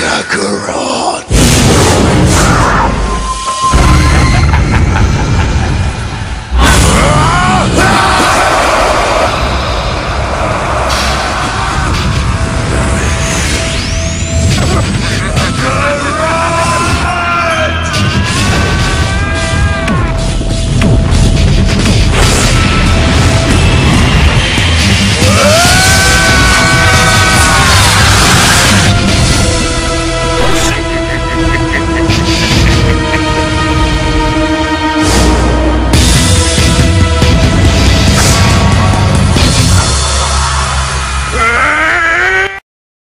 Kakarot.